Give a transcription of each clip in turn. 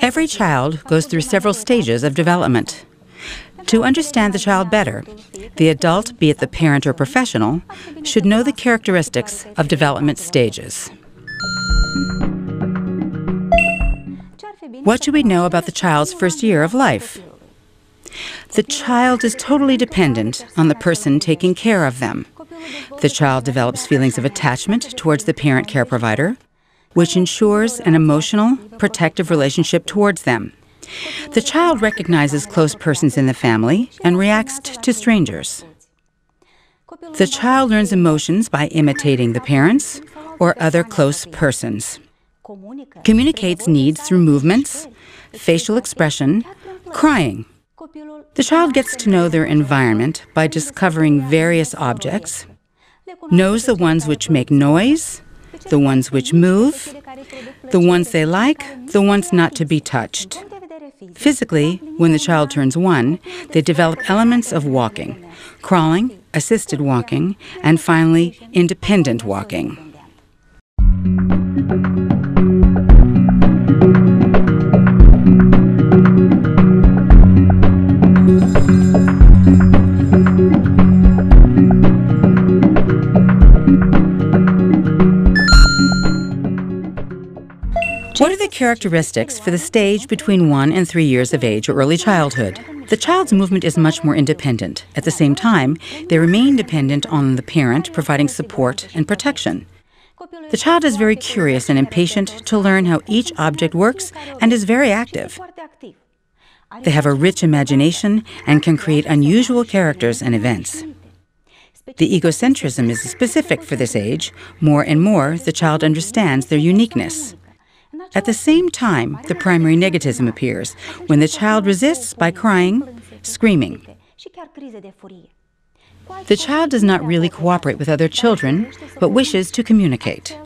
Every child goes through several stages of development. To understand the child better, the adult, be it the parent or professional, should know the characteristics of development stages. What do we know about the child's first year of life? The child is totally dependent on the person taking care of them. The child develops feelings of attachment towards the parent care provider, which ensures an emotional, protective relationship towards them. The child recognizes close persons in the family and reacts to strangers. The child learns emotions by imitating the parents or other close persons. Communicates needs through movements, facial expression, crying. The child gets to know their environment by discovering various objects, knows the ones which make noise, the ones which move, the ones they like, the ones not to be touched. Physically, when the child turns one, they develop elements of walking, crawling, assisted walking, and finally, independent walking. What are the characteristics for the stage between one and three years of age or early childhood? The child's movement is much more independent. At the same time, they remain dependent on the parent providing support and protection. The child is very curious and impatient to learn how each object works and is very active. They have a rich imagination and can create unusual characters and events. The egocentrism is specific for this age. More and more, the child understands their uniqueness. At the same time, the primary negativism appears when the child resists by crying, screaming. The child does not really cooperate with other children, but wishes to communicate.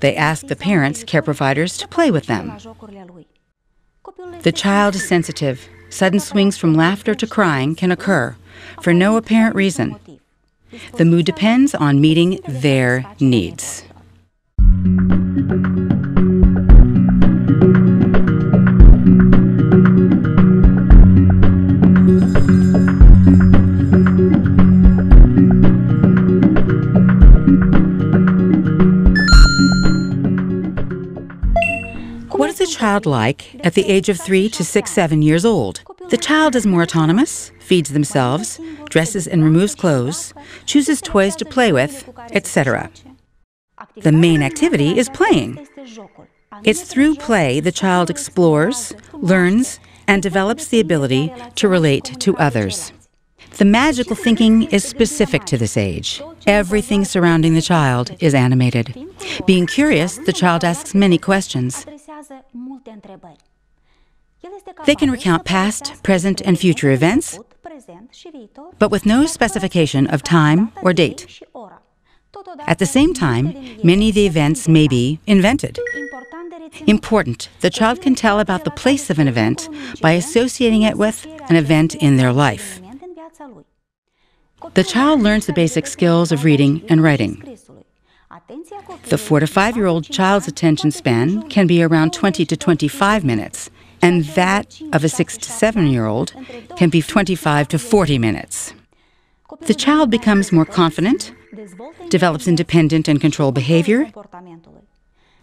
They ask the parents, care providers, to play with them. The child is sensitive. Sudden swings from laughter to crying can occur for no apparent reason. The mood depends on meeting their needs. What is a child like at the age of three to six, seven years old? The child is more autonomous, feeds themselves, dresses and removes clothes, chooses toys to play with, etc. The main activity is playing. It's through play the child explores, learns, and develops the ability to relate to others. The magical thinking is specific to this age. Everything surrounding the child is animated. Being curious, the child asks many questions. They can recount past, present, and future events, but with no specification of time or date. At the same time, many of the events may be invented. Important, the child can tell about the place of an event by associating it with an event in their life. The child learns the basic skills of reading and writing. The four to five year old child's attention span can be around 20 to 25 minutes, and that of a six to seven year old can be 25 to 40 minutes. The child becomes more confident, develops independent and controlled behavior,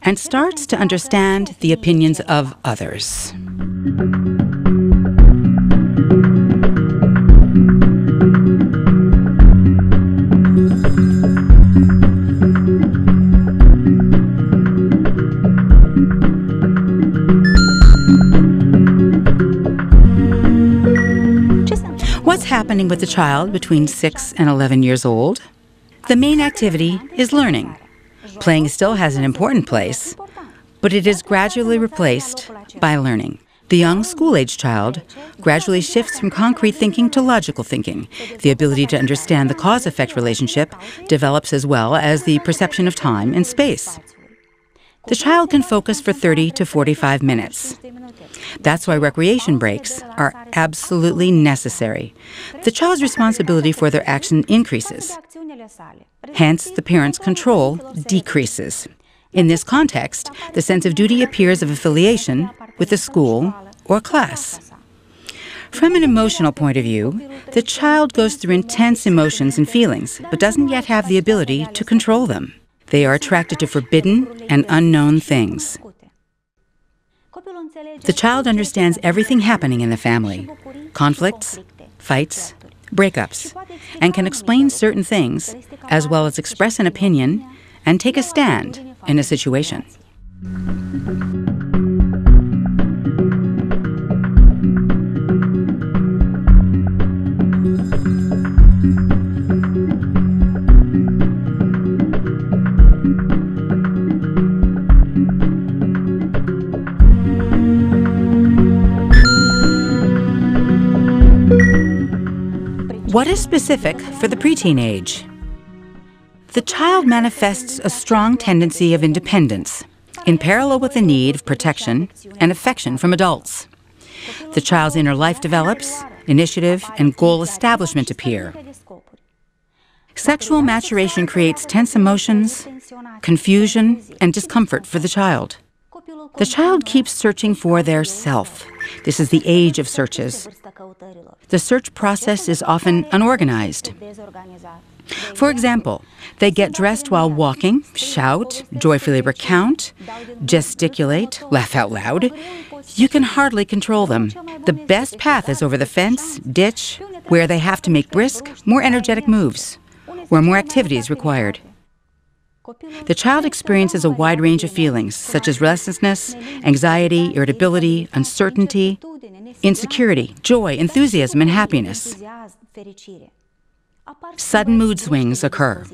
and starts to understand the opinions of others. Happening with the child between 6 and 11 years old? The main activity is learning. Playing still has an important place, but it is gradually replaced by learning. The young school age child gradually shifts from concrete thinking to logical thinking. The ability to understand the cause effect relationship develops as well as the perception of time and space. The child can focus for 30 to 45 minutes. That's why recreation breaks are absolutely necessary. The child's responsibility for their action increases. Hence, the parent's control decreases. In this context, the sense of duty appears of affiliation with the school or class. From an emotional point of view, the child goes through intense emotions and feelings, but doesn't yet have the ability to control them. They are attracted to forbidden and unknown things. The child understands everything happening in the family conflicts, fights, breakups, and can explain certain things, as well as express an opinion and take a stand in a situation. What is specific for the preteen age? The child manifests a strong tendency of independence, in parallel with the need of protection and affection from adults. The child's inner life develops, initiative and goal establishment appear. Sexual maturation creates tense emotions, confusion, and discomfort for the child. The child keeps searching for their self. This is the age of searches. The search process is often unorganized. For example, they get dressed while walking, shout, joyfully recount, gesticulate, laugh out loud. You can hardly control them. The best path is over the fence, ditch, where they have to make brisk, more energetic moves, where more activity is required. The child experiences a wide range of feelings, such as restlessness, anxiety, irritability, uncertainty, insecurity, joy, enthusiasm, and happiness. Sudden mood swings occur.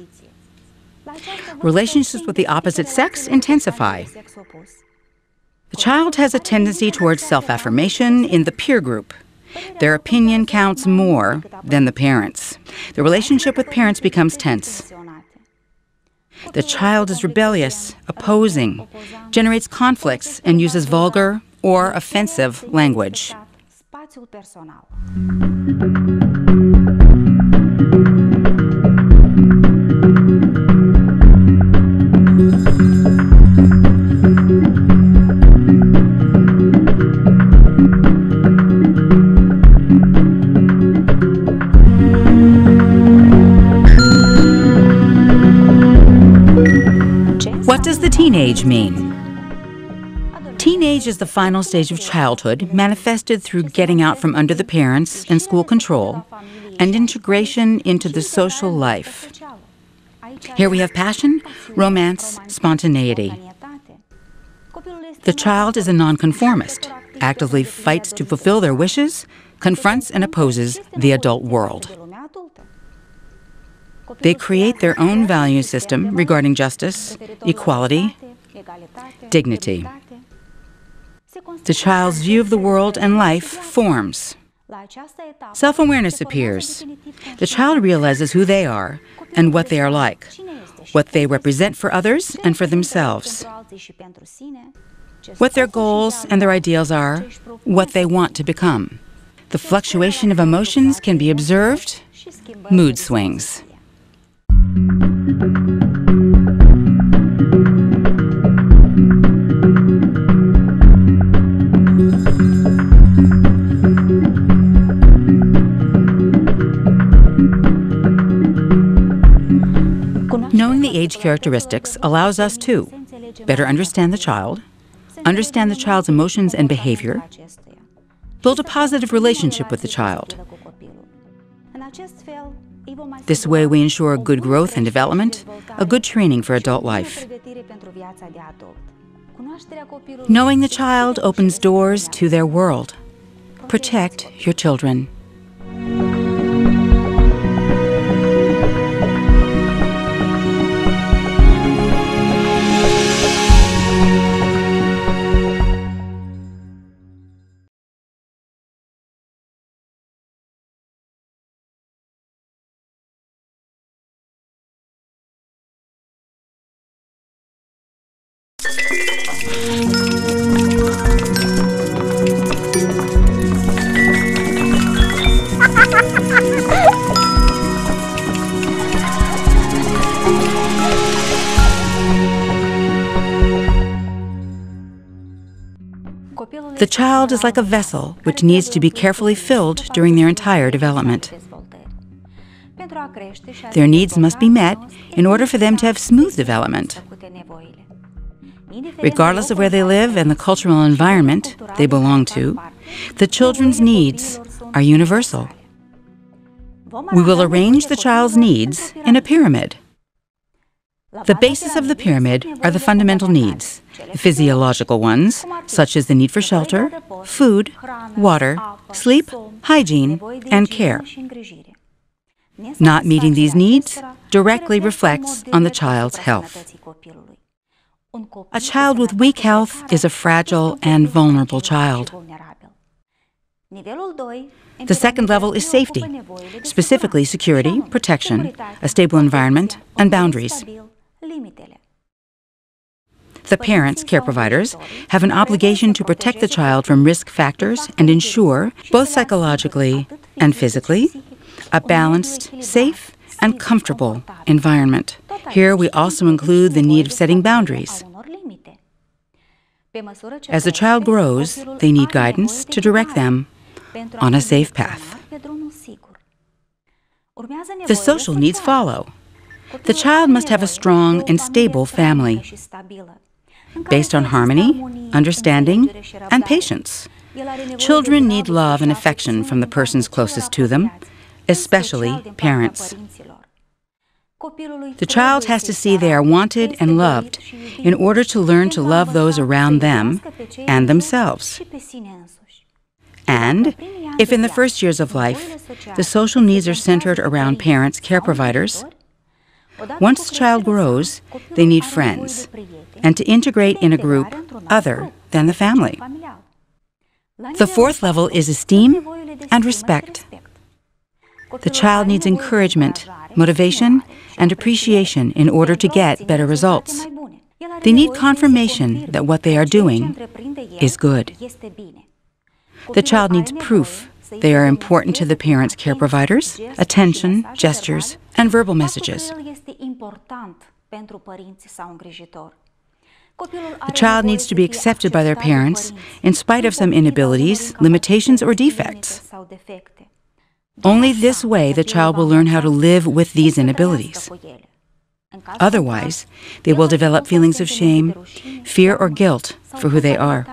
Relationships with the opposite sex intensify. The child has a tendency towards self affirmation in the peer group. Their opinion counts more than the parents. The relationship with parents becomes tense. The child is rebellious, opposing, generates conflicts, and uses vulgar or offensive language. What does the teenage mean? Teenage is the final stage of childhood, manifested through getting out from under the parents and school control and integration into the social life. Here we have passion, romance, spontaneity. The child is a nonconformist, actively fights to fulfill their wishes, confronts and opposes the adult world. They create their own value system regarding justice, equality, dignity. The child's view of the world and life forms. Self awareness appears. The child realizes who they are and what they are like, what they represent for others and for themselves, what their goals and their ideals are, what they want to become. The fluctuation of emotions can be observed, mood swings. Knowing the age characteristics allows us to better understand the child, understand the child's emotions and behavior, build a positive relationship with the child. This way, we ensure good growth and development, a good training for adult life. Knowing the child opens doors to their world. Protect your children. The child is like a vessel which needs to be carefully filled during their entire development. Their needs must be met in order for them to have smooth development. Regardless of where they live and the cultural environment they belong to, the children's needs are universal. We will arrange the child's needs in a pyramid. The basis of the pyramid are the fundamental needs, the physiological ones, such as the need for shelter, food, water, sleep, hygiene, and care. Not meeting these needs directly reflects on the child's health. A child with weak health is a fragile and vulnerable child. The second level is safety, specifically security, protection, a stable environment, and boundaries. The parents, care providers, have an obligation to protect the child from risk factors and ensure, both psychologically and physically, a balanced, safe, and comfortable environment. Here we also include the need of setting boundaries. As the child grows, they need guidance to direct them on a safe path. The social needs follow. The child must have a strong and stable family based on harmony, understanding, and patience. Children need love and affection from the persons closest to them, especially parents. The child has to see they are wanted and loved in order to learn to love those around them and themselves. And if in the first years of life the social needs are centered around parents, care providers, once the child grows, they need friends and to integrate in a group other than the family. The fourth level is esteem and respect. The child needs encouragement, motivation, and appreciation in order to get better results. They need confirmation that what they are doing is good. The child needs proof they are important to the parents' care providers, attention, gestures, and verbal messages. The child needs to be accepted by their parents in spite of some inabilities, limitations, or defects. Only this way the child will learn how to live with these inabilities. Otherwise, they will develop feelings of shame, fear, or guilt for who they are.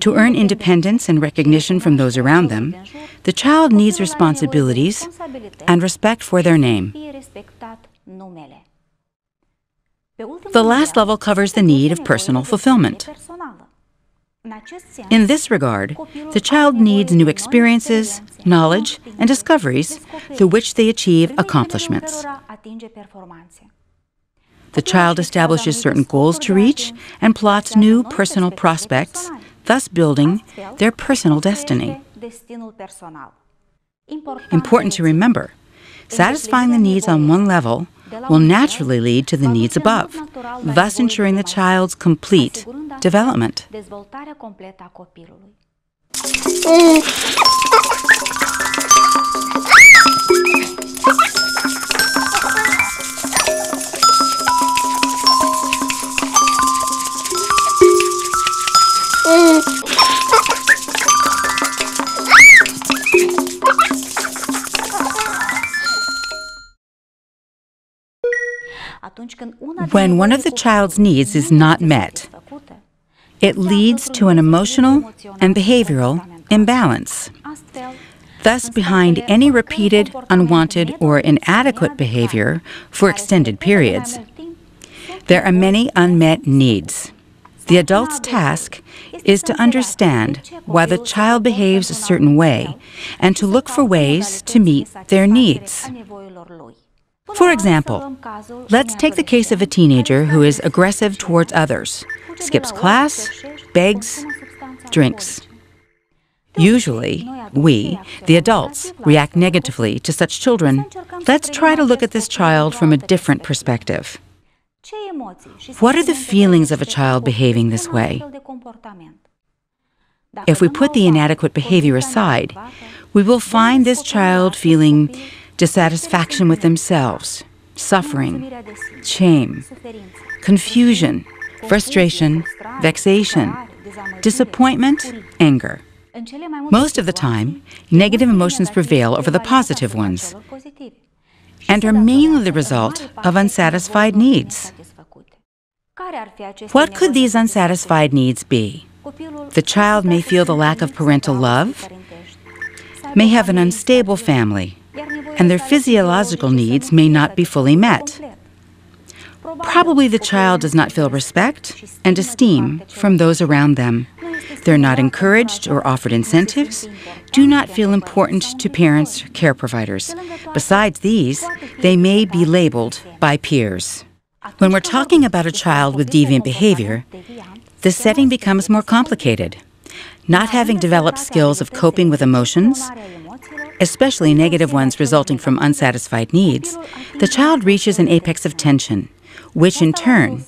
To earn independence and recognition from those around them, the child needs responsibilities and respect for their name. The last level covers the need of personal fulfillment. In this regard, the child needs new experiences, knowledge, and discoveries through which they achieve accomplishments. The child establishes certain goals to reach and plots new personal prospects, thus building their personal destiny. Important to remember satisfying the needs on one level will naturally lead to the needs above, thus ensuring the child's complete development. When one of the child's needs is not met, it leads to an emotional and behavioral imbalance. Thus, behind any repeated, unwanted, or inadequate behavior for extended periods, there are many unmet needs. The adult's task is to understand why the child behaves a certain way and to look for ways to meet their needs. For example, let's take the case of a teenager who is aggressive towards others, skips class, begs, drinks. Usually, we, the adults, react negatively to such children. Let's try to look at this child from a different perspective. What are the feelings of a child behaving this way? If we put the inadequate behavior aside, we will find this child feeling dissatisfaction with themselves, suffering, shame, confusion, frustration, vexation, disappointment, anger. Most of the time, negative emotions prevail over the positive ones and are mainly the result of unsatisfied needs. What could these unsatisfied needs be? The child may feel the lack of parental love, may have an unstable family, and their physiological needs may not be fully met. Probably the child does not feel respect and esteem from those around them. They're not encouraged or offered incentives, do not feel important to parents care providers. Besides these, they may be labeled by peers. When we're talking about a child with deviant behavior, the setting becomes more complicated. Not having developed skills of coping with emotions, especially negative ones resulting from unsatisfied needs, the child reaches an apex of tension, which in turn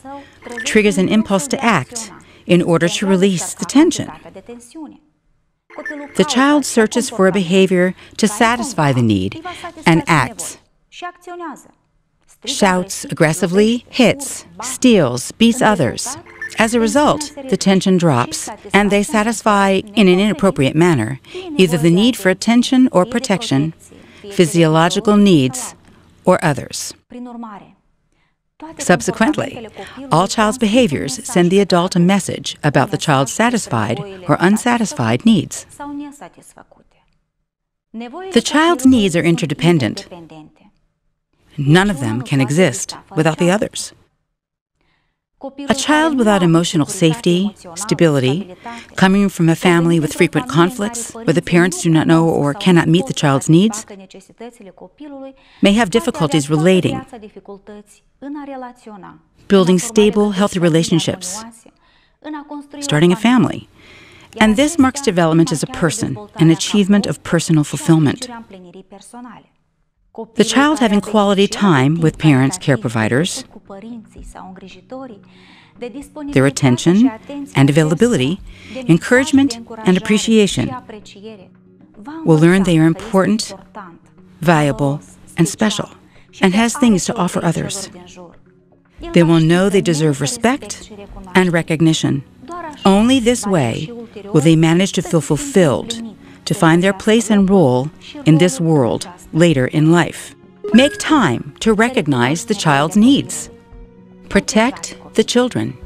triggers an impulse to act in order to release the tension. The child searches for a behavior to satisfy the need and acts. Shouts aggressively, hits, steals, beats others. As a result, the tension drops, and they satisfy, in an inappropriate manner, either the need for attention or protection, physiological needs, or others. Subsequently, all child's behaviors send the adult a message about the child's satisfied or unsatisfied needs. The child's needs are interdependent. None of them can exist without the others. A child without emotional safety, stability, coming from a family with frequent conflicts, where the parents do not know or cannot meet the child's needs, may have difficulties relating, building stable, healthy relationships, starting a family. And this marks development as a person, an achievement of personal fulfillment. The child having quality time with parents, care providers, their attention and availability, encouragement and appreciation, will learn they are important, valuable, and special, and has things to offer others. They will know they deserve respect and recognition. Only this way will they manage to feel fulfilled, to find their place and role in this world later in life. Make time to recognize the child's needs. Protect the children.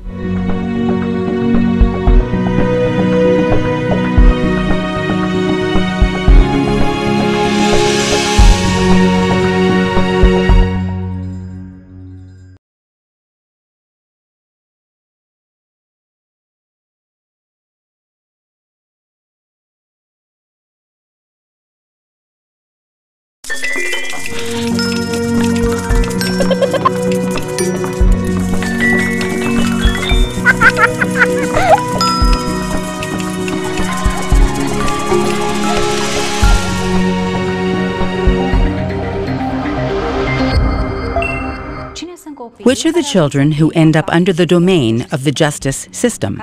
Which are the children who end up under the domain of the justice system?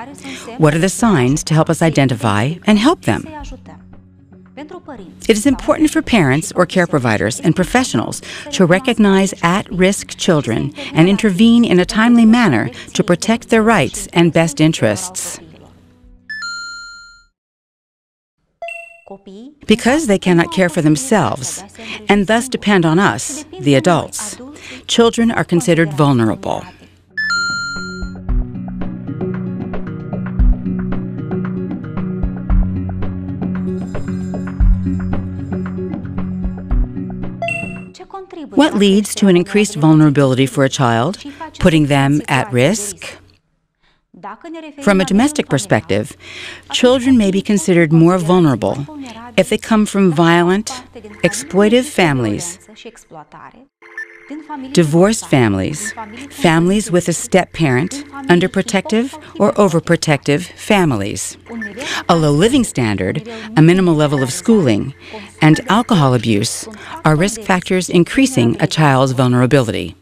What are the signs to help us identify and help them? It is important for parents or care providers and professionals to recognize at risk children and intervene in a timely manner to protect their rights and best interests. Because they cannot care for themselves and thus depend on us, the adults, children are considered vulnerable. What leads to an increased vulnerability for a child, putting them at risk? From a domestic perspective, children may be considered more vulnerable if they come from violent, exploitive families divorced families, families with a step parent, underprotective or overprotective families, a low living standard, a minimal level of schooling, and alcohol abuse are risk factors increasing a child's vulnerability.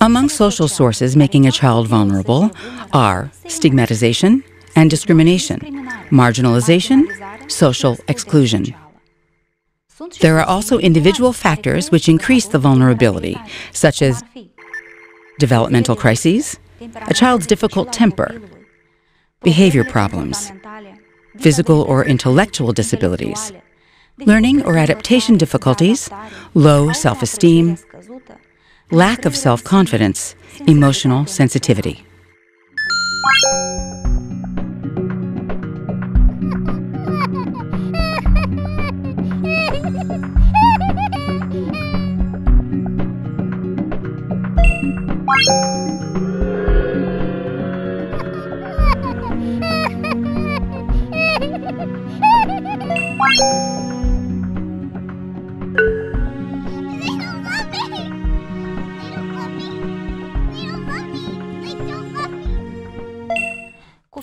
Among social sources making a child vulnerable are stigmatization and discrimination, marginalization, social exclusion. There are also individual factors which increase the vulnerability, such as developmental crises, a child's difficult temper, behavior problems, physical or intellectual disabilities, learning or adaptation difficulties, low self esteem, lack of self confidence, emotional sensitivity.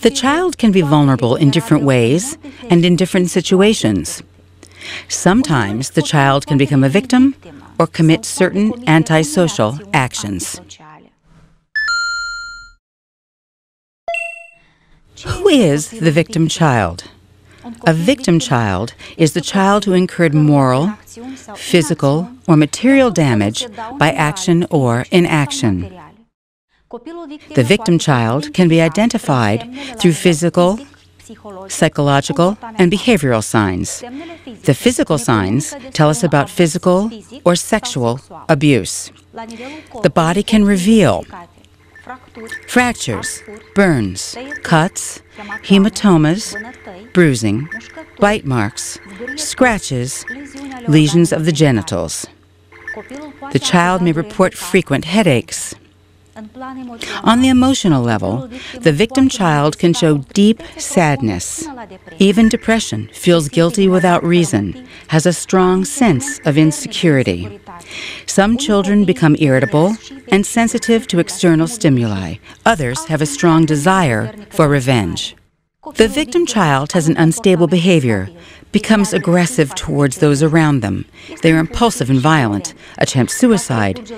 The child can be vulnerable in different ways and in different situations. Sometimes the child can become a victim or commit certain antisocial actions. Who is the victim child? A victim child is the child who incurred moral, physical, or material damage by action or inaction. The victim child can be identified through physical, psychological, and behavioral signs. The physical signs tell us about physical or sexual abuse. The body can reveal fractures, burns, cuts, hematomas, bruising, bite marks, scratches, lesions of the genitals. The child may report frequent headaches. On the emotional level, the victim child can show deep sadness. Even depression feels guilty without reason, has a strong sense of insecurity. Some children become irritable and sensitive to external stimuli. Others have a strong desire for revenge. The victim child has an unstable behavior, becomes aggressive towards those around them. They are impulsive and violent, attempt suicide,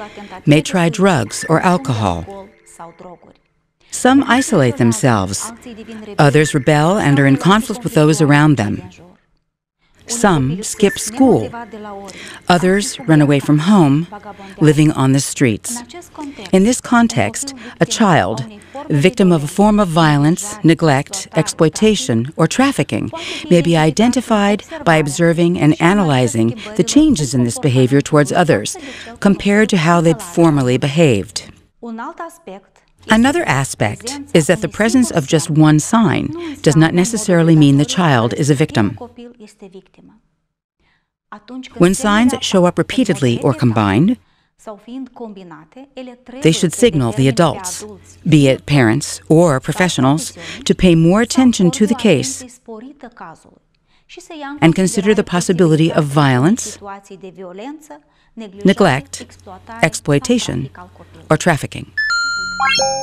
may try drugs or alcohol. Some isolate themselves. Others rebel and are in conflict with those around them. Some skip school. Others run away from home, living on the streets. In this context, a child, victim of a form of violence, neglect, exploitation, or trafficking, may be identified by observing and analyzing the changes in this behavior towards others compared to how they formerly behaved. Another aspect is that the presence of just one sign does not necessarily mean the child is a victim. When signs show up repeatedly or combined, they should signal the adults, be it parents or professionals, to pay more attention to the case and consider the possibility of violence, neglect, exploitation, or trafficking. you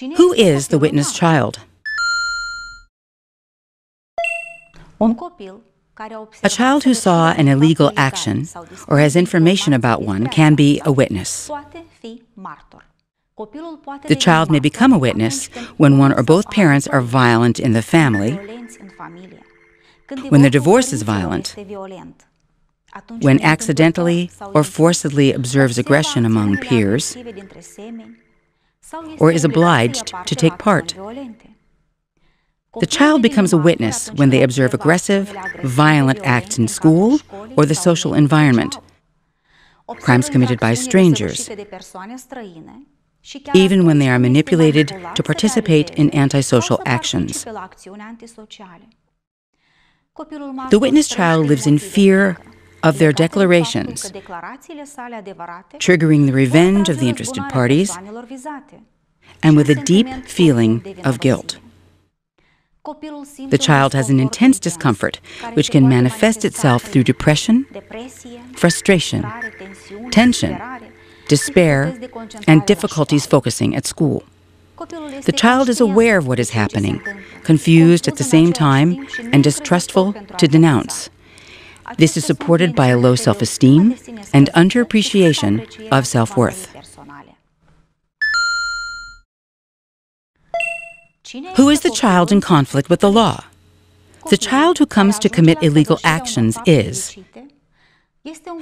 Who is the witness child? A child who saw an illegal action or has information about one can be a witness. The child may become a witness when one or both parents are violent in the family, when the divorce is violent, when accidentally or forcibly observes aggression among peers, or is obliged to take part. The child becomes a witness when they observe aggressive, violent acts in school or the social environment, crimes committed by strangers, even when they are manipulated to participate in antisocial actions. The witness child lives in fear of their declarations, triggering the revenge of the interested parties, and with a deep feeling of guilt. The child has an intense discomfort, which can manifest itself through depression, frustration, tension, despair, and difficulties focusing at school. The child is aware of what is happening, confused at the same time, and distrustful to denounce. This is supported by a low self esteem and underappreciation of self worth. Who is the child in conflict with the law? The child who comes to commit illegal actions is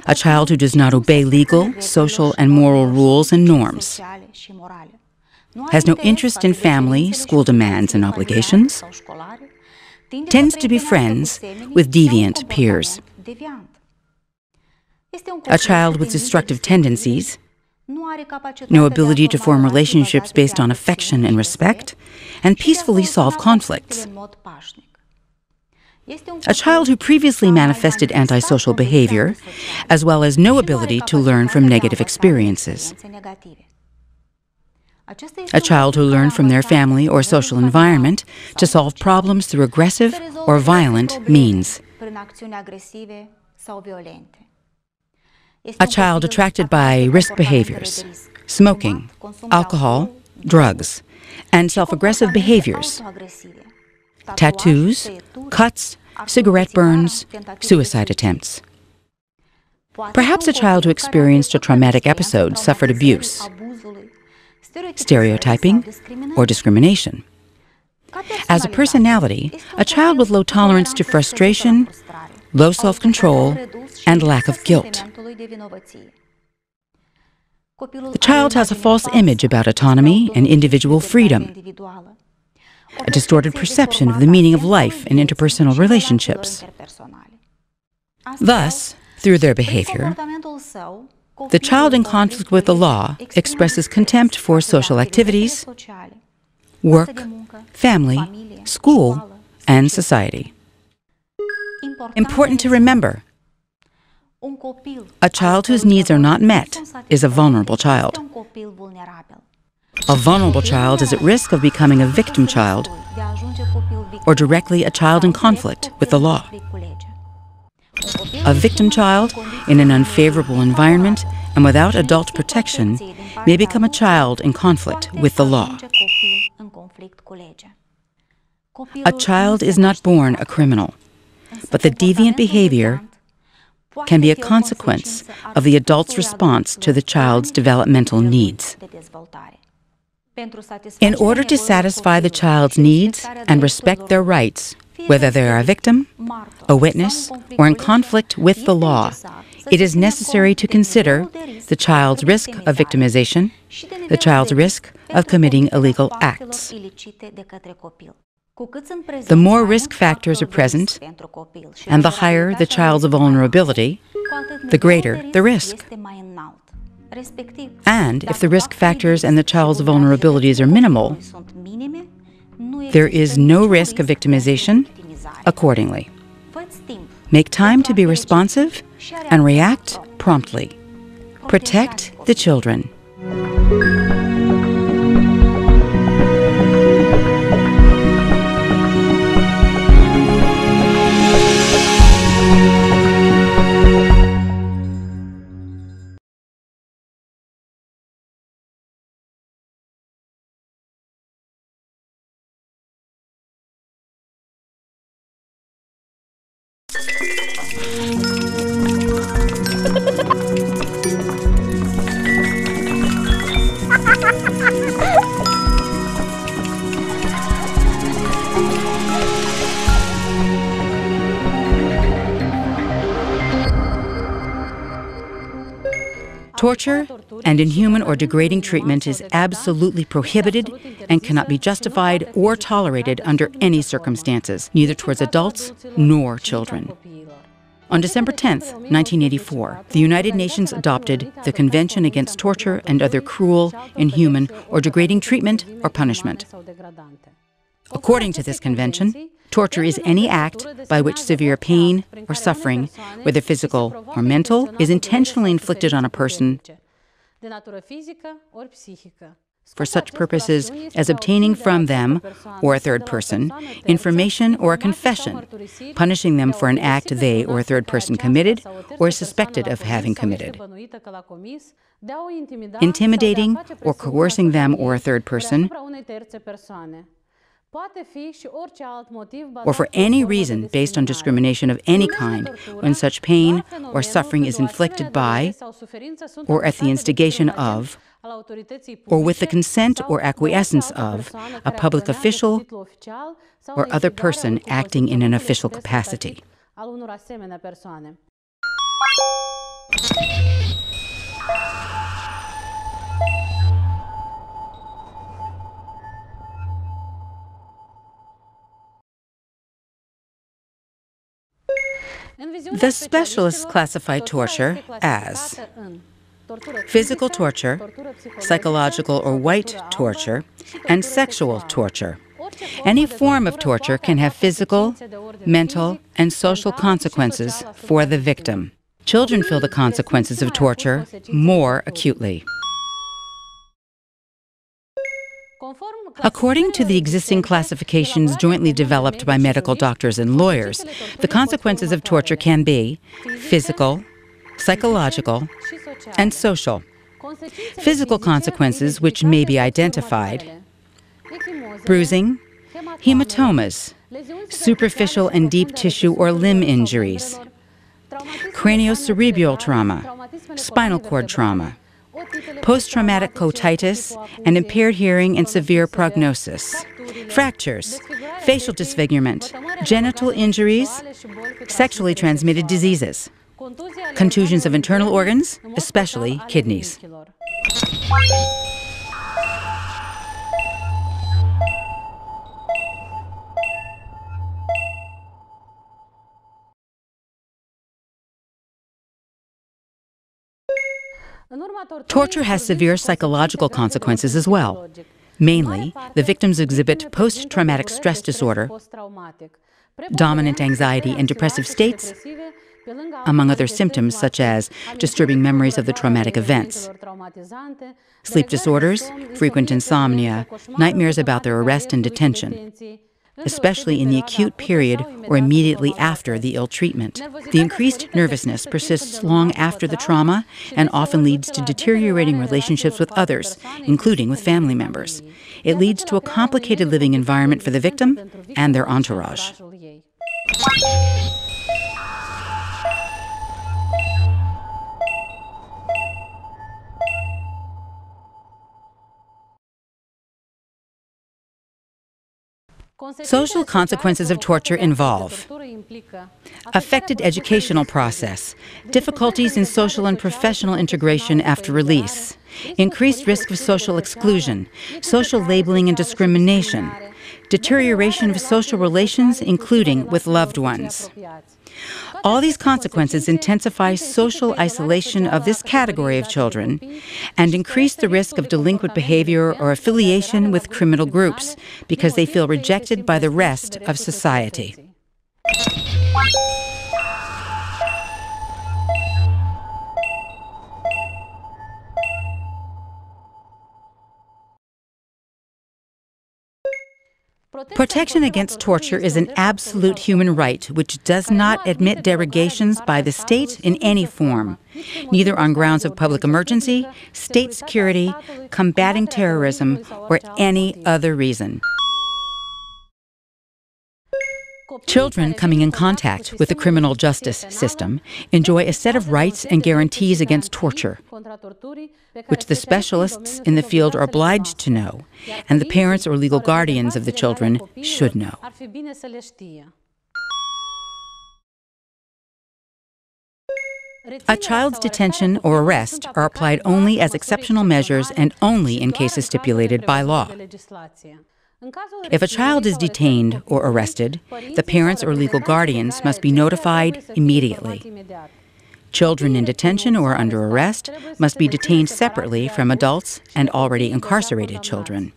a child who does not obey legal, social, and moral rules and norms, has no interest in family, school demands, and obligations, tends to be friends with deviant peers, a child with destructive tendencies, no ability to form relationships based on affection and respect, and peacefully solve conflicts. A child who previously manifested antisocial behavior, as well as no ability to learn from negative experiences. A child who learned from their family or social environment to solve problems through aggressive or violent means. A child attracted by risk behaviors, smoking, alcohol, drugs, and self aggressive behaviors, tattoos, cuts, cigarette burns, suicide attempts. Perhaps a child who experienced a traumatic episode suffered abuse, stereotyping, or discrimination. As a personality, a child with low tolerance to frustration, low self control, and lack of guilt. The child has a false image about autonomy and individual freedom, a distorted perception of the meaning of life and interpersonal relationships. Thus, through their behavior, the child in conflict with the law expresses contempt for social activities, work, family, school, and society. Important to remember a child whose needs are not met is a vulnerable child. A vulnerable child is at risk of becoming a victim child or directly a child in conflict with the law. A victim child in an unfavorable environment and without adult protection may become a child in conflict with the law. A child is not born a criminal, but the deviant behavior can be a consequence of the adult's response to the child's developmental needs. In order to satisfy the child's needs and respect their rights, whether they are a victim, a witness, or in conflict with the law, it is necessary to consider the child's risk of victimization, the child's risk of committing illegal acts. The more risk factors are present, and the higher the child's vulnerability, the greater the risk. And if the risk factors and the child's vulnerabilities are minimal, there is no risk of victimization accordingly. Make time to be responsive and react promptly. Protect the children. Torture and inhuman or degrading treatment is absolutely prohibited and cannot be justified or tolerated under any circumstances, neither towards adults nor children. On December 10, 1984, the United Nations adopted the Convention Against Torture and Other Cruel, Inhuman, or Degrading Treatment or Punishment. According to this convention, Torture is any act by which severe pain or suffering, whether physical or mental, is intentionally inflicted on a person for such purposes as obtaining from them or a third person information or a confession, punishing them for an act they or a third person committed or suspected of having committed. Intimidating or coercing them or a third person or for any reason based on discrimination of any kind when such pain or suffering is inflicted by or at the instigation of or with the consent or acquiescence of a public official or other person acting in an official capacity. The specialists classify torture as physical torture, psychological or white torture, and sexual torture. Any form of torture can have physical, mental, and social consequences for the victim. Children feel the consequences of torture more acutely. According to the existing classifications jointly developed by medical doctors and lawyers, the consequences of torture can be physical, psychological, and social. Physical consequences, which may be identified bruising, hematomas, superficial and deep tissue or limb injuries, craniocerebral trauma, spinal cord trauma, post traumatic otitis, and impaired hearing and severe prognosis, fractures, facial disfigurement, genital injuries, sexually transmitted diseases contusions of internal organs, especially kidneys. Torture has severe psychological consequences as well. Mainly, the victims exhibit post traumatic stress disorder, dominant anxiety and depressive states, among other symptoms such as disturbing memories of the traumatic events, sleep disorders, frequent insomnia, nightmares about their arrest and detention, especially in the acute period or immediately after the ill treatment. The increased nervousness persists long after the trauma and often leads to deteriorating relationships with others, including with family members. It leads to a complicated living environment for the victim and their entourage. Social consequences of torture involve affected educational process, difficulties in social and professional integration after release, increased risk of social exclusion, social labeling and discrimination, deterioration of social relations, including with loved ones. All these consequences intensify social isolation of this category of children and increase the risk of delinquent behavior or affiliation with criminal groups because they feel rejected by the rest of society. Protection against torture is an absolute human right which does not admit derogations by the state in any form, neither on grounds of public emergency, state security, combating terrorism, or any other reason. Children coming in contact with the criminal justice system enjoy a set of rights and guarantees against torture, which the specialists in the field are obliged to know, and the parents or legal guardians of the children should know. A child's detention or arrest are applied only as exceptional measures and only in cases stipulated by law. If a child is detained or arrested, the parents or legal guardians must be notified immediately. Children in detention or under arrest must be detained separately from adults and already incarcerated children.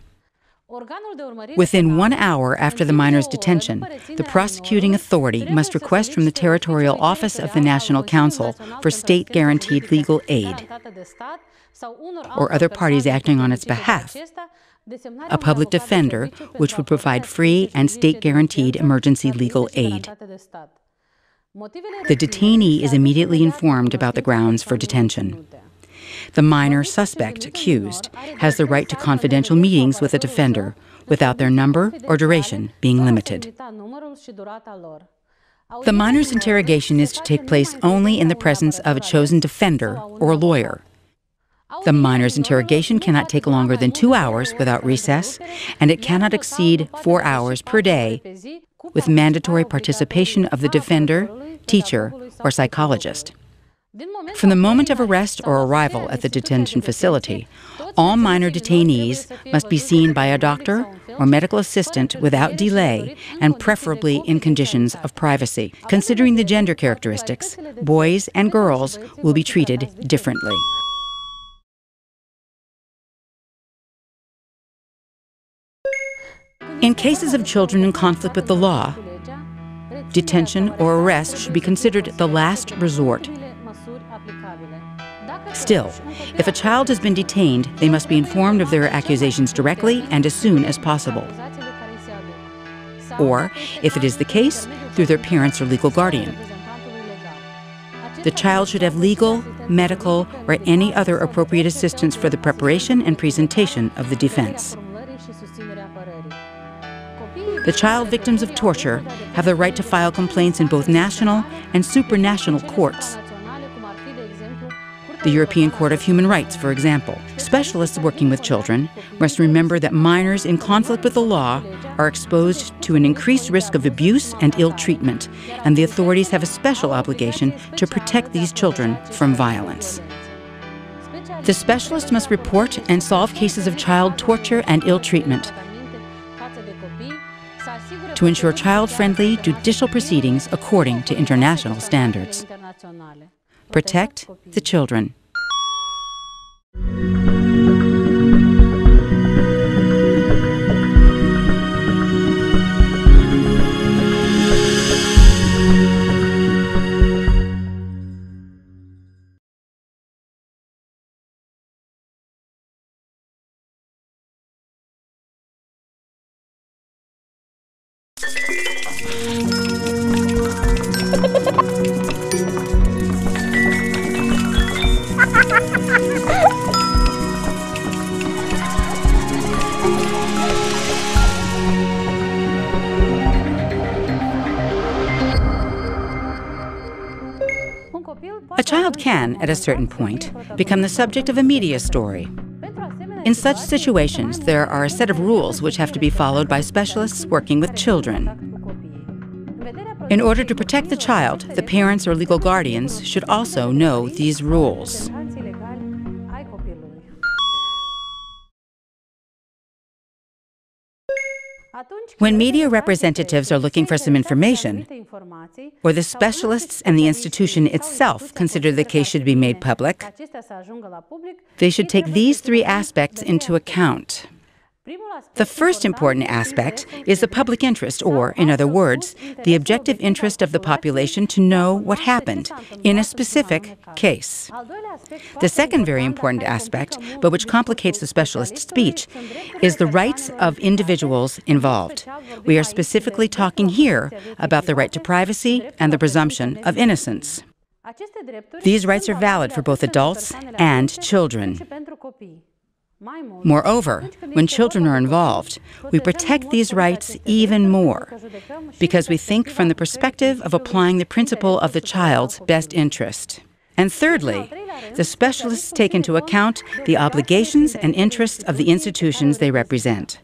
Within one hour after the minor's detention, the prosecuting authority must request from the Territorial Office of the National Council for State Guaranteed Legal Aid or other parties acting on its behalf a public defender, which would provide free and state guaranteed emergency legal aid. The detainee is immediately informed about the grounds for detention. The minor suspect accused has the right to confidential meetings with a defender without their number or duration being limited. The minor's interrogation is to take place only in the presence of a chosen defender or lawyer. The minor's interrogation cannot take longer than two hours without recess, and it cannot exceed four hours per day with mandatory participation of the defender, teacher, or psychologist. From the moment of arrest or arrival at the detention facility, all minor detainees must be seen by a doctor or medical assistant without delay and preferably in conditions of privacy. Considering the gender characteristics, boys and girls will be treated differently. In cases of children in conflict with the law, detention or arrest should be considered the last resort. Still, if a child has been detained, they must be informed of their accusations directly and as soon as possible. Or, if it is the case, through their parents or legal guardian. The child should have legal, medical, or any other appropriate assistance for the preparation and presentation of the defense. The child victims of torture have the right to file complaints in both national and supranational courts. The European Court of Human Rights, for example. Specialists working with children must remember that minors in conflict with the law are exposed to an increased risk of abuse and ill treatment, and the authorities have a special obligation to protect these children from violence. The specialist must report and solve cases of child torture and ill treatment to ensure child friendly judicial proceedings according to international standards. Protect the children. At a certain point, become the subject of a media story. In such situations, there are a set of rules which have to be followed by specialists working with children. In order to protect the child, the parents or legal guardians should also know these rules. When media representatives are looking for some information, or the specialists and the institution itself consider the case should be made public, they should take these three aspects into account. The first important aspect is the public interest, or, in other words, the objective interest of the population to know what happened in a specific case. The second very important aspect, but which complicates the specialist's speech, is the rights of individuals involved. We are specifically talking here about the right to privacy and the presumption of innocence. These rights are valid for both adults and children. Moreover, when children are involved, we protect these rights even more because we think from the perspective of applying the principle of the child's best interest. And thirdly, the specialists take into account the obligations and interests of the institutions they represent.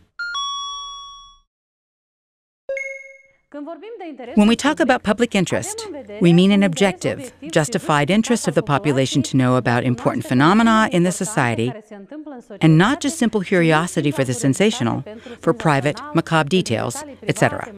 When we talk about public interest, we mean an objective, justified interest of the population to know about important phenomena in the society, and not just simple curiosity for the sensational, for private, macabre details, etc.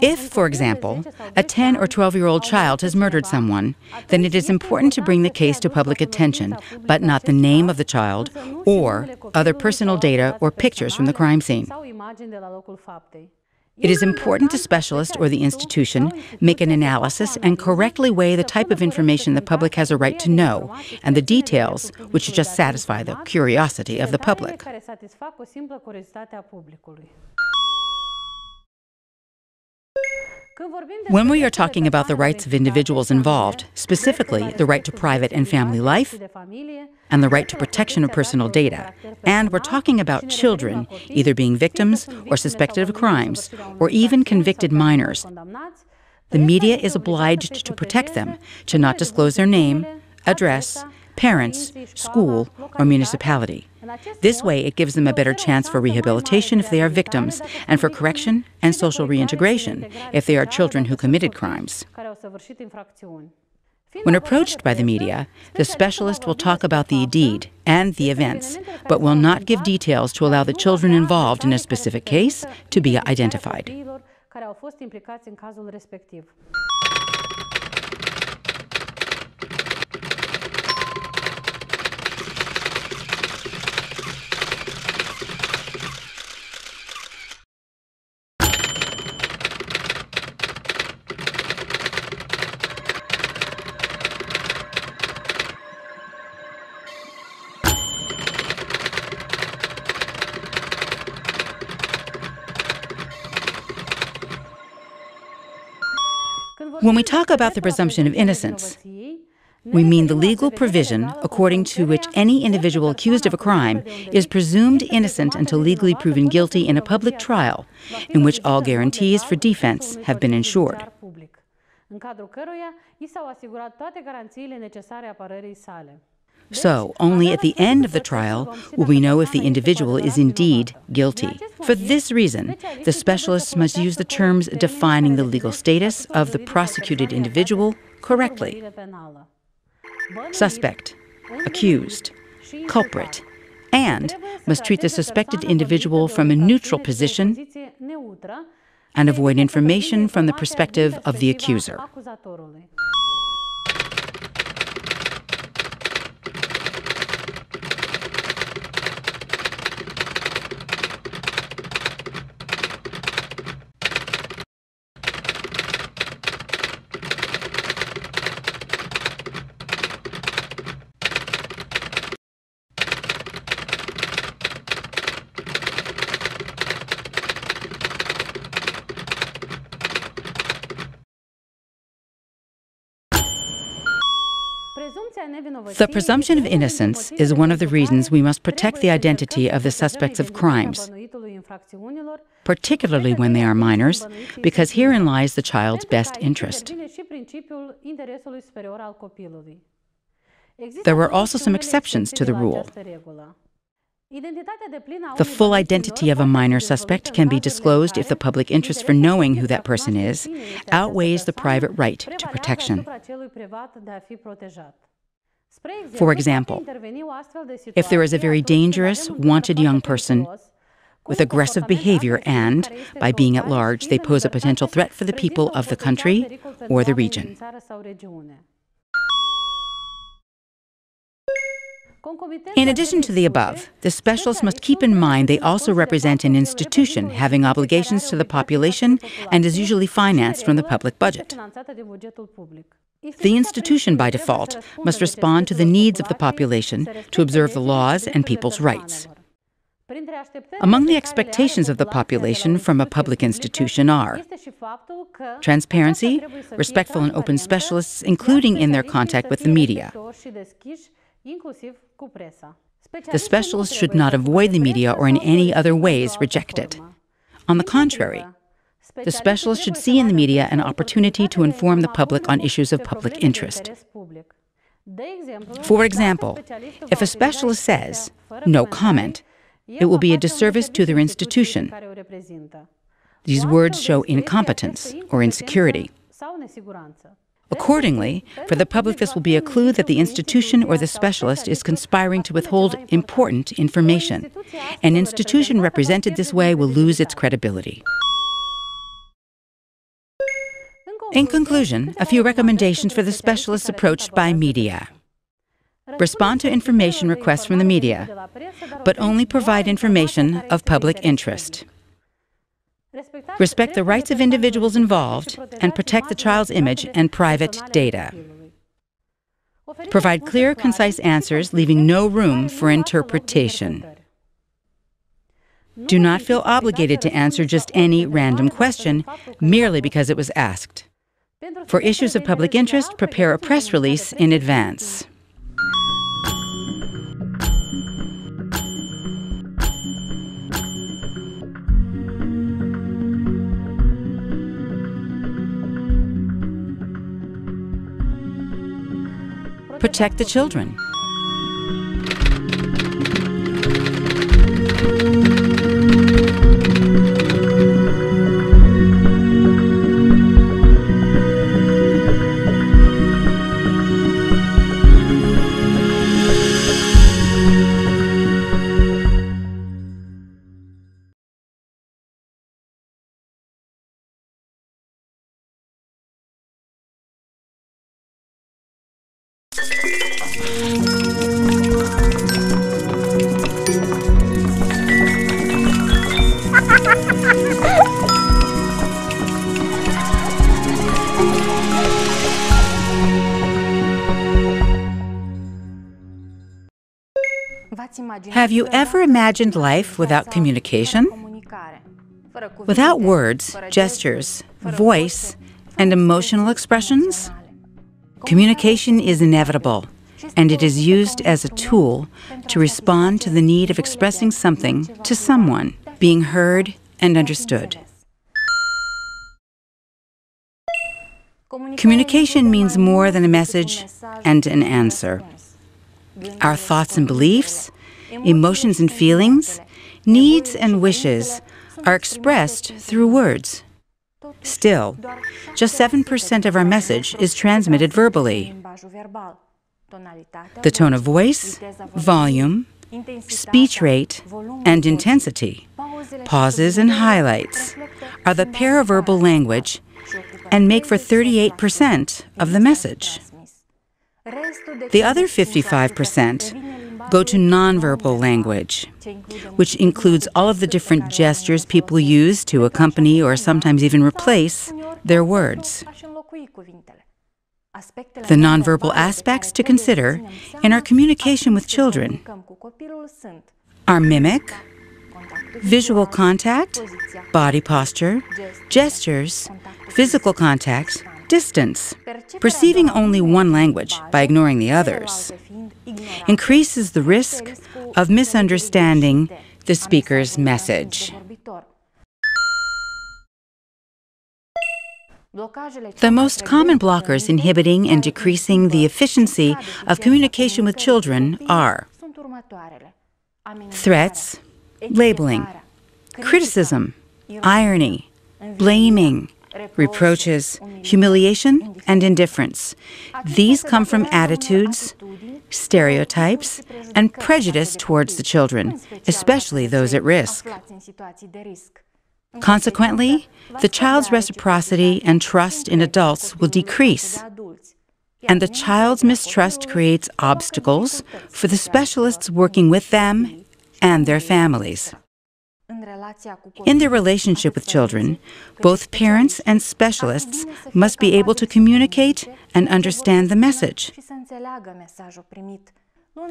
If, for example, a 10 or 12 year old child has murdered someone, then it is important to bring the case to public attention, but not the name of the child or other personal data or pictures from the crime scene. It is important the specialist or the institution make an analysis and correctly weigh the type of information the public has a right to know and the details which just satisfy the curiosity of the public. When we are talking about the rights of individuals involved, specifically the right to private and family life and the right to protection of personal data, and we're talking about children either being victims or suspected of crimes, or even convicted minors, the media is obliged to protect them, to not disclose their name, address, parents, school, or municipality. This way, it gives them a better chance for rehabilitation if they are victims, and for correction and social reintegration if they are children who committed crimes. When approached by the media, the specialist will talk about the deed and the events, but will not give details to allow the children involved in a specific case to be identified. When we talk about the presumption of innocence, we mean the legal provision according to which any individual accused of a crime is presumed innocent until legally proven guilty in a public trial in which all guarantees for defense have been ensured. So, only at the end of the trial will we know if the individual is indeed guilty. For this reason, the specialists must use the terms defining the legal status of the prosecuted individual correctly. Suspect, accused, culprit, and must treat the suspected individual from a neutral position and avoid information from the perspective of the accuser. The presumption of innocence is one of the reasons we must protect the identity of the suspects of crimes, particularly when they are minors, because herein lies the child's best interest. There were also some exceptions to the rule. The full identity of a minor suspect can be disclosed if the public interest for knowing who that person is outweighs the private right to protection. For example, if there is a very dangerous, wanted young person with aggressive behavior and, by being at large, they pose a potential threat for the people of the country or the region. In addition to the above, the specialists must keep in mind they also represent an institution having obligations to the population and is usually financed from the public budget. The institution, by default, must respond to the needs of the population to observe the laws and people's rights. Among the expectations of the population from a public institution are transparency, respectful and open specialists, including in their contact with the media. The specialist should not avoid the media or in any other ways reject it. On the contrary, the specialist should see in the media an opportunity to inform the public on issues of public interest. For example, if a specialist says, no comment, it will be a disservice to their institution. These words show incompetence or insecurity. Accordingly, for the public, this will be a clue that the institution or the specialist is conspiring to withhold important information. An institution represented this way will lose its credibility. In conclusion, a few recommendations for the specialists approached by media. Respond to information requests from the media, but only provide information of public interest. Respect the rights of individuals involved and protect the child's image and private data. Provide clear, concise answers, leaving no room for interpretation. Do not feel obligated to answer just any random question merely because it was asked. For issues of public interest, prepare a press release in advance. Protect the children. Have you ever imagined life without communication? Without words, gestures, voice, and emotional expressions? Communication is inevitable, and it is used as a tool to respond to the need of expressing something to someone, being heard and understood. Communication means more than a message and an answer. Our thoughts and beliefs, emotions and feelings, needs and wishes are expressed through words. Still, just 7% of our message is transmitted verbally. The tone of voice, volume, speech rate, and intensity, pauses and highlights are the paraverbal language and make for 38% of the message. The other 55% go to nonverbal language, which includes all of the different gestures people use to accompany or sometimes even replace their words. The nonverbal aspects to consider in our communication with children are mimic, visual contact, body posture, gestures, physical contact, distance. Perceiving only one language by ignoring the others increases the risk of misunderstanding the speaker's message. The most common blockers inhibiting and decreasing the efficiency of communication with children are threats, labeling, criticism, irony, blaming, reproaches, humiliation, and indifference. These come from attitudes, stereotypes, and prejudice towards the children, especially those at risk. Consequently, the child's reciprocity and trust in adults will decrease, and the child's mistrust creates obstacles for the specialists working with them and their families. In their relationship with children, both parents and specialists must be able to communicate and understand the message.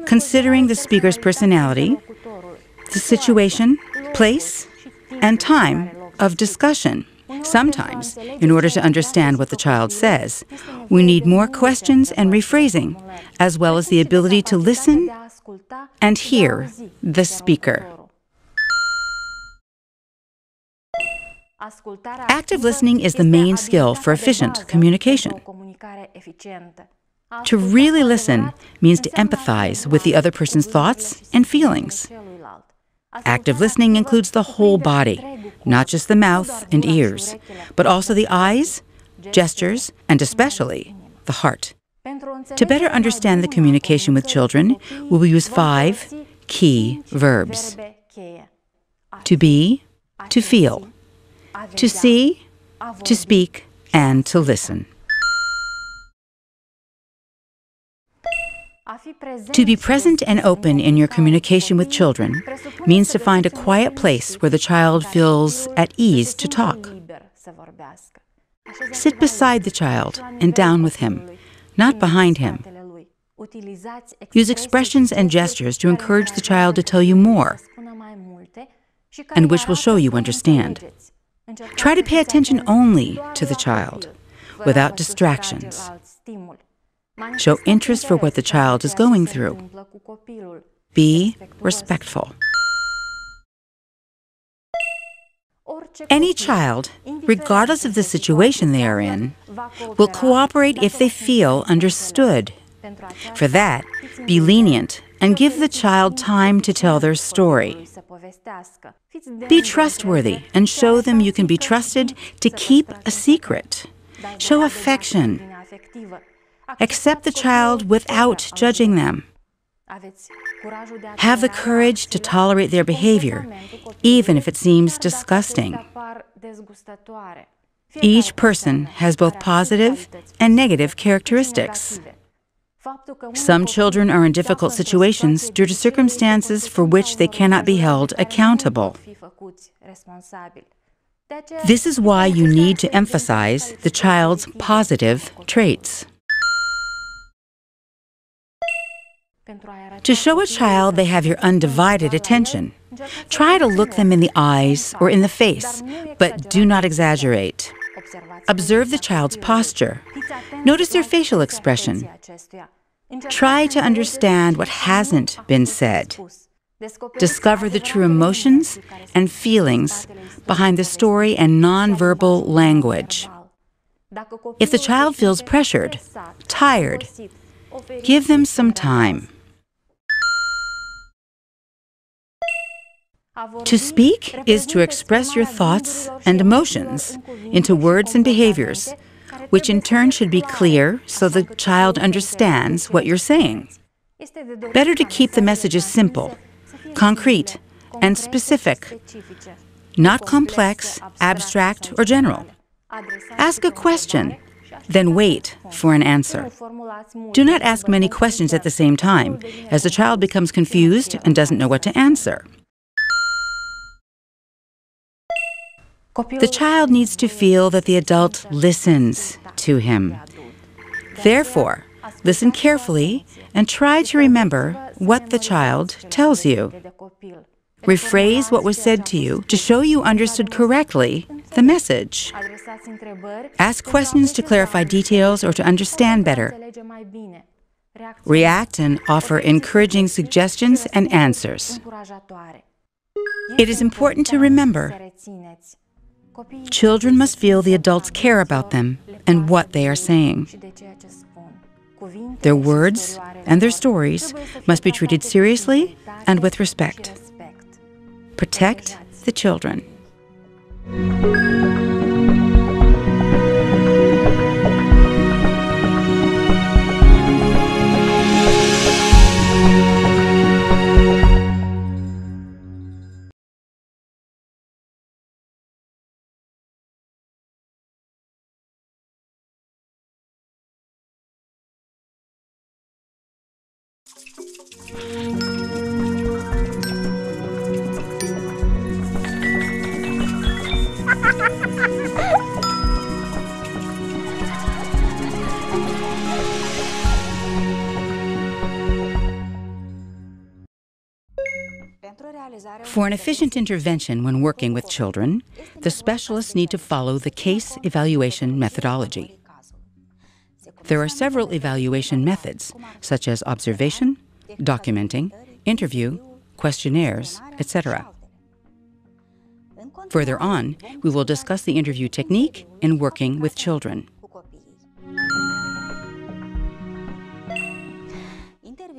Considering the speaker's personality, the situation, place, and time of discussion. Sometimes, in order to understand what the child says, we need more questions and rephrasing, as well as the ability to listen and hear the speaker. Active listening is the main skill for efficient communication. To really listen means to empathize with the other person's thoughts and feelings. Active listening includes the whole body, not just the mouth and ears, but also the eyes, gestures, and especially the heart. To better understand the communication with children, we will use five key verbs. to be, to feel, to see, to speak, and to listen. To be present and open in your communication with children means to find a quiet place where the child feels at ease to talk. Sit beside the child and down with him, not behind him. Use expressions and gestures to encourage the child to tell you more, and which will show you understand. Try to pay attention only to the child, without distractions. Show interest for what the child is going through. Be respectful. Any child, regardless of the situation they are in, will cooperate if they feel understood. For that, be lenient and give the child time to tell their story. Be trustworthy and show them you can be trusted to keep a secret. Show affection Accept the child without judging them. Have the courage to tolerate their behavior, even if it seems disgusting. Each person has both positive and negative characteristics. Some children are in difficult situations due to circumstances for which they cannot be held accountable. This is why you need to emphasize the child's positive traits. To show a child they have your undivided attention, try to look them in the eyes or in the face, but do not exaggerate. Observe the child's posture. Notice their facial expression. Try to understand what hasn't been said. Discover the true emotions and feelings behind the story and nonverbal language. If the child feels pressured, tired, give them some time. To speak is to express your thoughts and emotions into words and behaviors, which in turn should be clear so the child understands what you're saying. Better to keep the messages simple, concrete, and specific, not complex, abstract, or general. Ask a question, then wait for an answer. Do not ask many questions at the same time, as the child becomes confused and doesn't know what to answer. The child needs to feel that the adult listens to him. Therefore, listen carefully and try to remember what the child tells you. Rephrase what was said to you to show you understood correctly the message. Ask questions to clarify details or to understand better. React and offer encouraging suggestions and answers. It is important to remember Children must feel the adults care about them and what they are saying. Their words and their stories must be treated seriously and with respect. Protect the children. For an efficient intervention when working with children, the specialists need to follow the case evaluation methodology. There are several evaluation methods, such as observation, documenting, interview, questionnaires, etc. Further on, we will discuss the interview technique in working with children.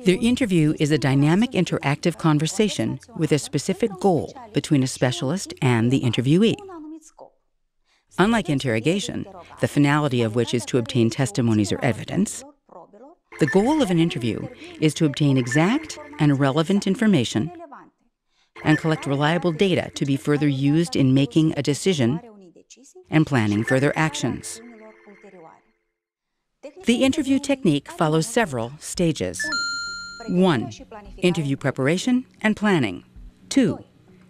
The interview is a dynamic interactive conversation with a specific goal between a specialist and the interviewee. Unlike interrogation, the finality of which is to obtain testimonies or evidence, the goal of an interview is to obtain exact and relevant information and collect reliable data to be further used in making a decision and planning further actions. The interview technique follows several stages. 1. Interview preparation and planning. 2.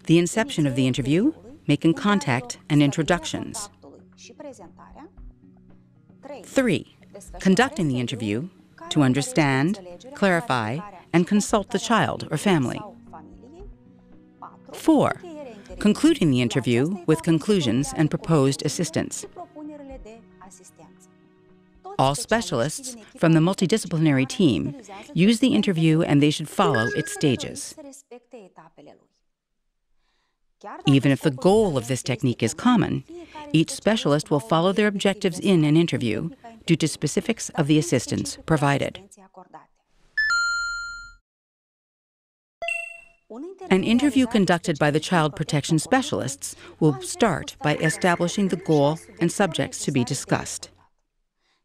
The inception of the interview, making contact and introductions. 3. Conducting the interview to understand, clarify, and consult the child or family. 4. Concluding the interview with conclusions and proposed assistance. All specialists from the multidisciplinary team use the interview and they should follow its stages. Even if the goal of this technique is common, each specialist will follow their objectives in an interview due to specifics of the assistance provided. An interview conducted by the child protection specialists will start by establishing the goal and subjects to be discussed.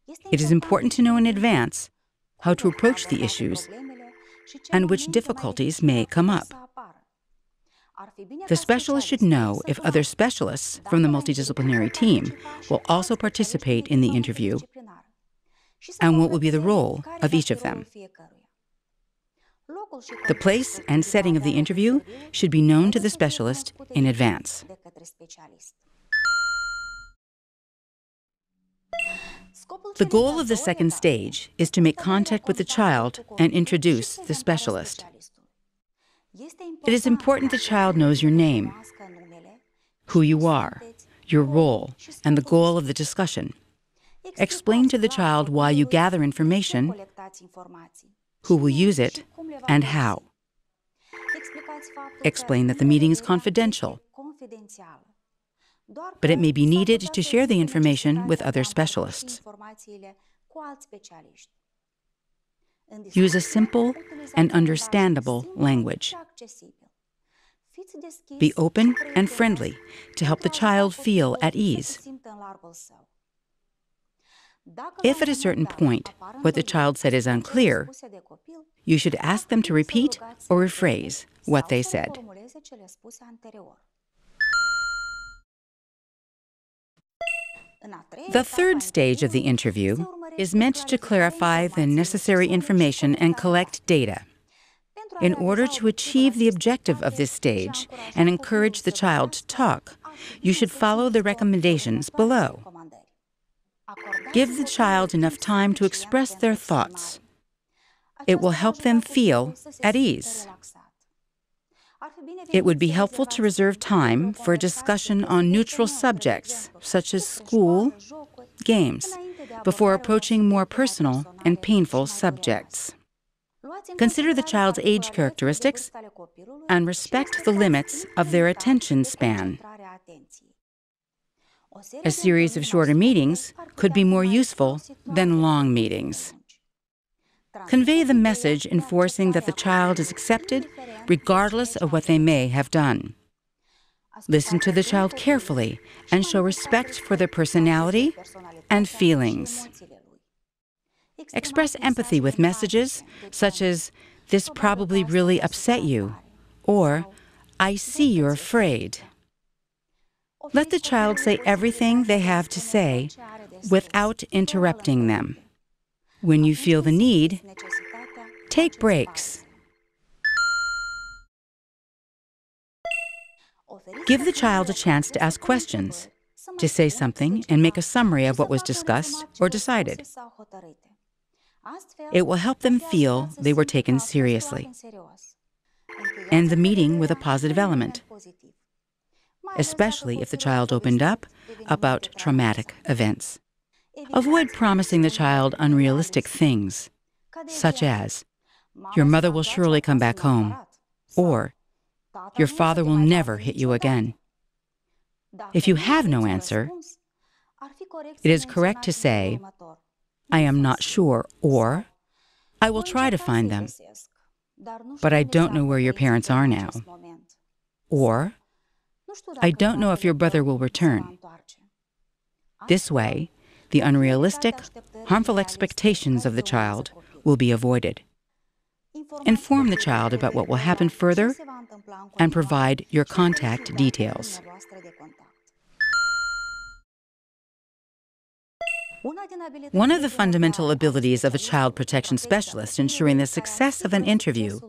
It is important to know in advance how to approach the issues and which difficulties may come up. The specialist should know if other specialists from the multidisciplinary team will also participate in the interview and what will be the role of each of them. The place and setting of the interview should be known to the specialist in advance. The goal of the second stage is to make contact with the child and introduce the specialist. It is important the child knows your name, who you are, your role, and the goal of the discussion. Explain to the child why you gather information, who will use it, and how. Explain that the meeting is confidential, but it may be needed to share the information with other specialists. Use a simple and understandable language. Be open and friendly to help the child feel at ease. If at a certain point what the child said is unclear, you should ask them to repeat or rephrase what they said. The third stage of the interview is meant to clarify the necessary information and collect data. In order to achieve the objective of this stage and encourage the child to talk, you should follow the recommendations below. Give the child enough time to express their thoughts. It will help them feel at ease. It would be helpful to reserve time for a discussion on neutral subjects, such as school, games, before approaching more personal and painful subjects. Consider the child's age characteristics and respect the limits of their attention span. A series of shorter meetings could be more useful than long meetings. Convey the message enforcing that the child is accepted regardless of what they may have done. Listen to the child carefully and show respect for their personality and feelings. Express empathy with messages such as, This probably really upset you, or I see you're afraid. Let the child say everything they have to say without interrupting them. When you feel the need, take breaks. Give the child a chance to ask questions, to say something and make a summary of what was discussed or decided. It will help them feel they were taken seriously. End the meeting with a positive element, especially if the child opened up about traumatic events. Avoid promising the child unrealistic things, such as, Your mother will surely come back home, or Your father will never hit you again. If you have no answer, it is correct to say, I am not sure, or I will try to find them, but I don't know where your parents are now, or I don't know if your brother will return. This way, the unrealistic, harmful expectations of the child will be avoided. Inform the child about what will happen further and provide your contact details. One of the fundamental abilities of a child protection specialist ensuring the success of an interview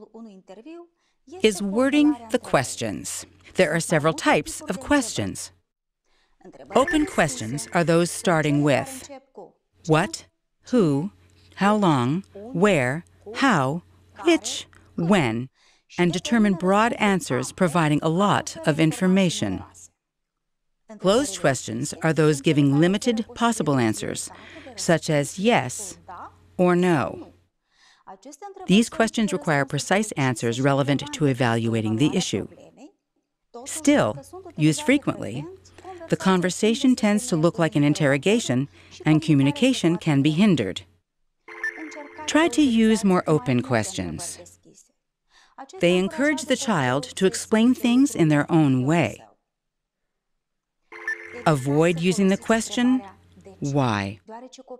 is wording the questions. There are several types of questions. Open questions are those starting with what, who, how long, where, how, which, when, and determine broad answers providing a lot of information. Closed questions are those giving limited possible answers, such as yes or no. These questions require precise answers relevant to evaluating the issue. Still, used frequently, the conversation tends to look like an interrogation and communication can be hindered. Try to use more open questions. They encourage the child to explain things in their own way. Avoid using the question, why?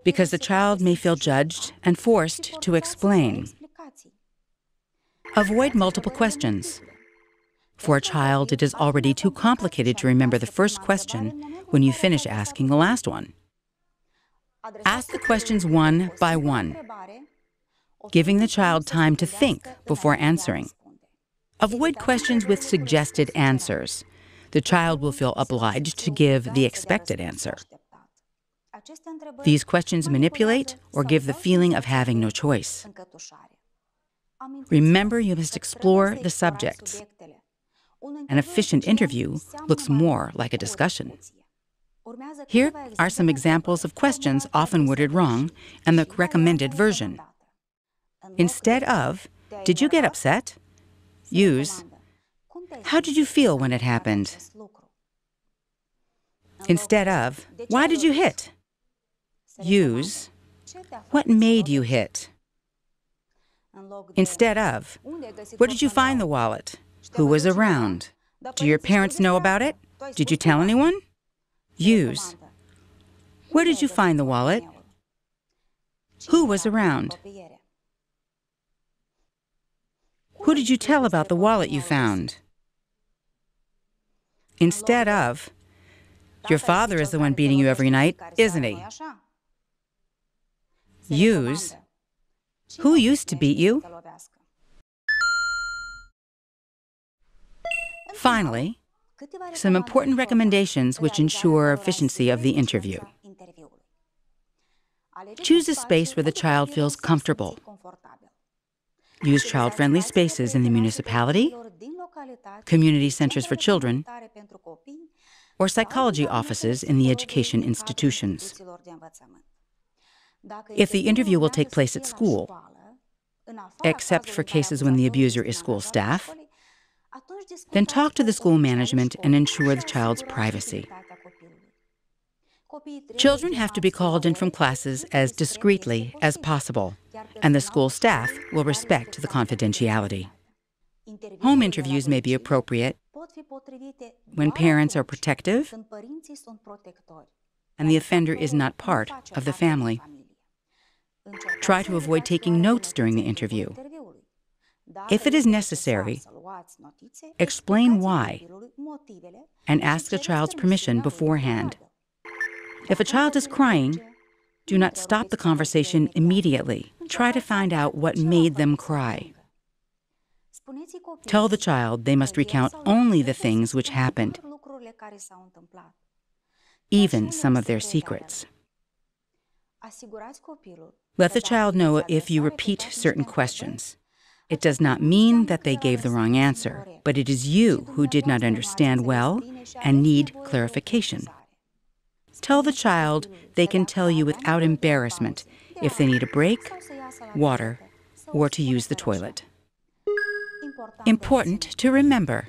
Because the child may feel judged and forced to explain. Avoid multiple questions. For a child, it is already too complicated to remember the first question when you finish asking the last one. Ask the questions one by one, giving the child time to think before answering. Avoid questions with suggested answers. The child will feel obliged to give the expected answer. These questions manipulate or give the feeling of having no choice. Remember, you must explore the subjects. An efficient interview looks more like a discussion. Here are some examples of questions often worded wrong and the recommended version. Instead of, Did you get upset? use, How did you feel when it happened? Instead of, Why did you hit? use, What made you hit? Instead of, Where did you find the wallet? Who was around? Do your parents know about it? Did you tell anyone? Use. Where did you find the wallet? Who was around? Who did you tell about the wallet you found? Instead of, your father is the one beating you every night, isn't he? Use, who used to beat you? Finally, some important recommendations which ensure efficiency of the interview. Choose a space where the child feels comfortable. Use child-friendly spaces in the municipality, community centers for children, or psychology offices in the education institutions. If the interview will take place at school, except for cases when the abuser is school staff, then talk to the school management and ensure the child's privacy. Children have to be called in from classes as discreetly as possible, and the school staff will respect the confidentiality. Home interviews may be appropriate when parents are protective and the offender is not part of the family. Try to avoid taking notes during the interview. If it is necessary, explain why and ask the child's permission beforehand. If a child is crying, do not stop the conversation immediately. Try to find out what made them cry. Tell the child they must recount only the things which happened, even some of their secrets. Let the child know if you repeat certain questions. It does not mean that they gave the wrong answer, but it is you who did not understand well and need clarification. Tell the child they can tell you without embarrassment if they need a break, water, or to use the toilet. Important to remember.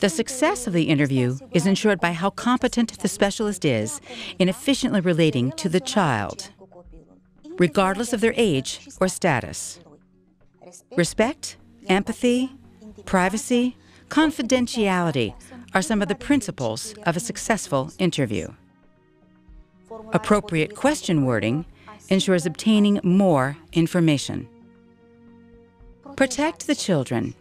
The success of the interview is ensured by how competent the specialist is in efficiently relating to the child, regardless of their age or status. Respect, empathy, privacy, confidentiality are some of the principles of a successful interview. Appropriate question wording ensures obtaining more information. Protect the children.